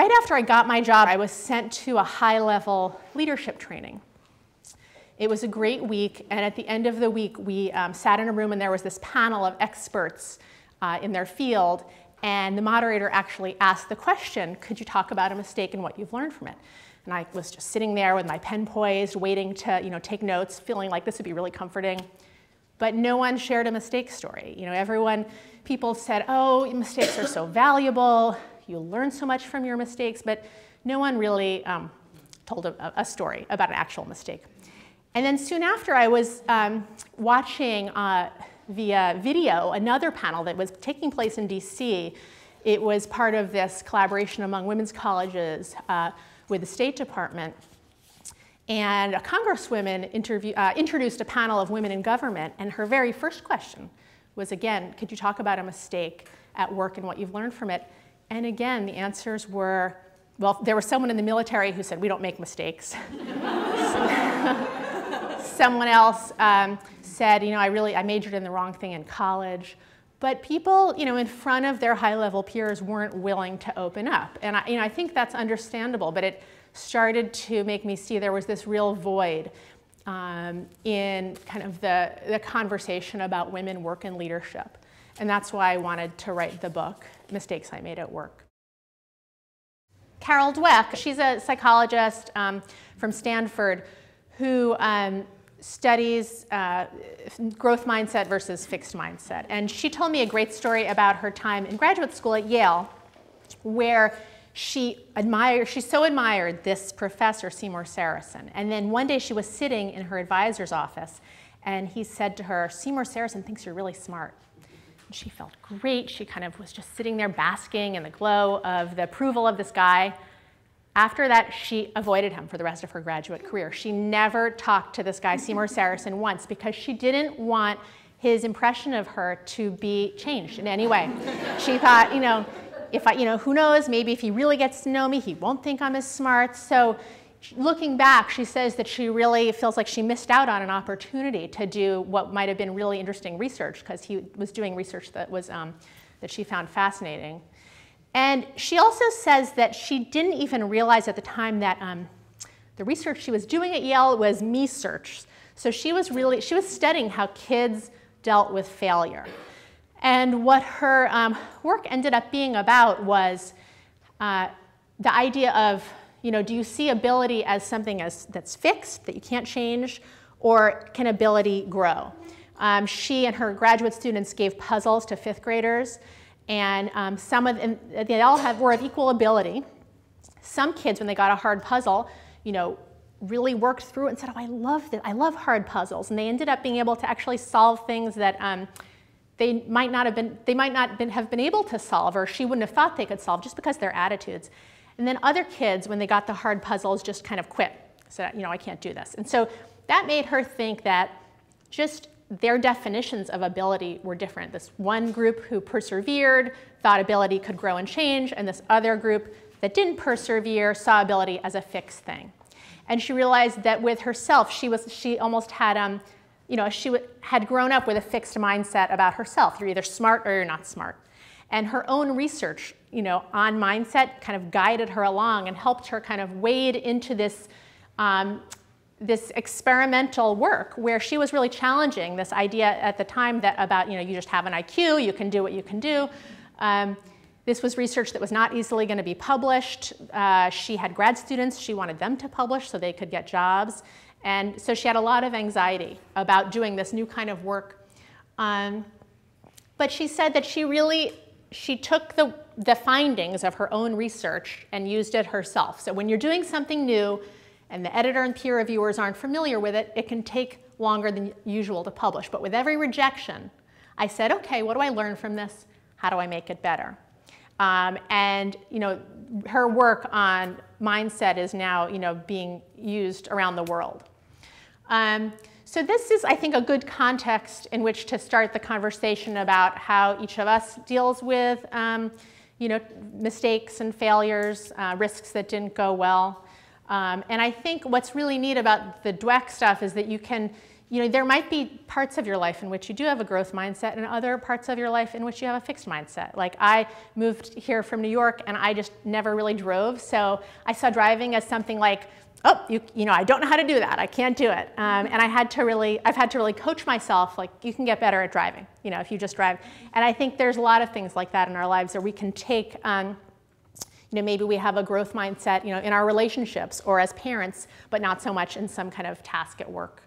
right after I got my job, I was sent to a high-level leadership training. It was a great week, and at the end of the week, we um, sat in a room and there was this panel of experts uh, in their field, and the moderator actually asked the question, could you talk about a mistake and what you've learned from it? And I was just sitting there with my pen poised, waiting to you know, take notes, feeling like this would be really comforting. But no one shared a mistake story. You know, everyone, people said, oh, mistakes are so valuable, you learn so much from your mistakes, but no one really um, told a, a story about an actual mistake. And then soon after, I was um, watching uh, via video another panel that was taking place in DC. It was part of this collaboration among women's colleges uh, with the State Department. And a congresswoman interview, uh, introduced a panel of women in government, and her very first question was again, could you talk about a mistake at work and what you've learned from it? And again, the answers were, well, there was someone in the military who said, we don't make mistakes. someone else um, said, you know, I really, I majored in the wrong thing in college. But people, you know, in front of their high-level peers weren't willing to open up. And I, you know, I think that's understandable, but it started to make me see there was this real void um, in kind of the, the conversation about women work and leadership. And that's why I wanted to write the book, Mistakes I Made at Work. Carol Dweck, she's a psychologist um, from Stanford who um, studies uh, growth mindset versus fixed mindset. And she told me a great story about her time in graduate school at Yale, where she admired, she so admired this professor, Seymour Sarason. And then one day she was sitting in her advisor's office, and he said to her, Seymour Sarason thinks you're really smart. She felt great. She kind of was just sitting there basking in the glow of the approval of this guy. After that, she avoided him for the rest of her graduate career. She never talked to this guy, Seymour Sarason, once because she didn't want his impression of her to be changed in any way. she thought, you know, if I, you know, who knows, maybe if he really gets to know me, he won't think I'm as smart. So looking back, she says that she really feels like she missed out on an opportunity to do what might have been really interesting research because he was doing research that was, um, that she found fascinating. And she also says that she didn't even realize at the time that um, the research she was doing at Yale was me search. So she was really, she was studying how kids dealt with failure. And what her um, work ended up being about was uh, the idea of, you know, do you see ability as something as, that's fixed, that you can't change, or can ability grow? Um, she and her graduate students gave puzzles to fifth graders, and um, some of them, they all have, were of equal ability. Some kids, when they got a hard puzzle, you know, really worked through it and said, oh, I love this, I love hard puzzles. And they ended up being able to actually solve things that um, they might not have been, they might not been, have been able to solve or she wouldn't have thought they could solve just because their attitudes. And then other kids, when they got the hard puzzles, just kind of quit. Said, you know, I can't do this. And so that made her think that just their definitions of ability were different. This one group who persevered thought ability could grow and change, and this other group that didn't persevere saw ability as a fixed thing. And she realized that with herself, she, was, she almost had, um, you know, she had grown up with a fixed mindset about herself. You're either smart or you're not smart. And her own research, you know, on mindset kind of guided her along and helped her kind of wade into this um, this experimental work where she was really challenging this idea at the time that about, you know, you just have an IQ, you can do what you can do. Um, this was research that was not easily going to be published. Uh, she had grad students. She wanted them to publish so they could get jobs. And so she had a lot of anxiety about doing this new kind of work. Um, but she said that she really, she took the, the findings of her own research and used it herself. So when you're doing something new, and the editor and peer reviewers aren't familiar with it, it can take longer than usual to publish. But with every rejection, I said, okay, what do I learn from this? How do I make it better? Um, and you know, her work on mindset is now you know, being used around the world. Um, so this is, I think, a good context in which to start the conversation about how each of us deals with um, you know, mistakes and failures, uh, risks that didn't go well. Um, and I think what's really neat about the Dweck stuff is that you can, you know, there might be parts of your life in which you do have a growth mindset and other parts of your life in which you have a fixed mindset. Like I moved here from New York and I just never really drove. So I saw driving as something like, oh, you, you know, I don't know how to do that. I can't do it. Um, and I had to really, I've had to really coach myself, like you can get better at driving, you know, if you just drive. And I think there's a lot of things like that in our lives where we can take, um, you know, maybe we have a growth mindset, you know, in our relationships or as parents, but not so much in some kind of task at work.